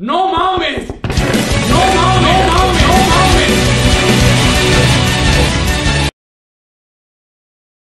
No mames.